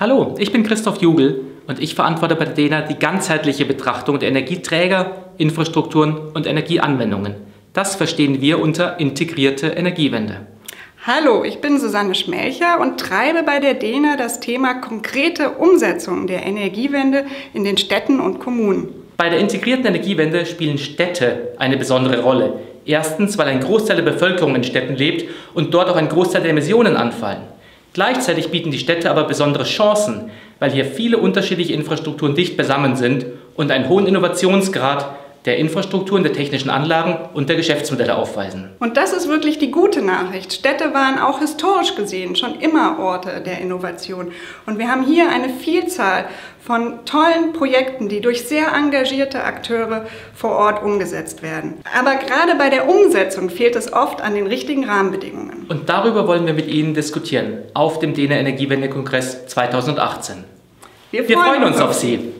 Hallo, ich bin Christoph Jugel und ich verantworte bei der DENA die ganzheitliche Betrachtung der Energieträger, Infrastrukturen und Energieanwendungen. Das verstehen wir unter integrierte Energiewende. Hallo, ich bin Susanne Schmelcher und treibe bei der DENA das Thema konkrete Umsetzung der Energiewende in den Städten und Kommunen. Bei der integrierten Energiewende spielen Städte eine besondere Rolle. Erstens, weil ein Großteil der Bevölkerung in Städten lebt und dort auch ein Großteil der Emissionen anfallen. Gleichzeitig bieten die Städte aber besondere Chancen, weil hier viele unterschiedliche Infrastrukturen dicht beisammen sind und einen hohen Innovationsgrad der Infrastrukturen, der technischen Anlagen und der Geschäftsmodelle aufweisen. Und das ist wirklich die gute Nachricht. Städte waren auch historisch gesehen schon immer Orte der Innovation. Und wir haben hier eine Vielzahl von tollen Projekten, die durch sehr engagierte Akteure vor Ort umgesetzt werden. Aber gerade bei der Umsetzung fehlt es oft an den richtigen Rahmenbedingungen. Und darüber wollen wir mit Ihnen diskutieren auf dem DENA Energiewende-Kongress 2018. Wir freuen, wir freuen uns auf Sie.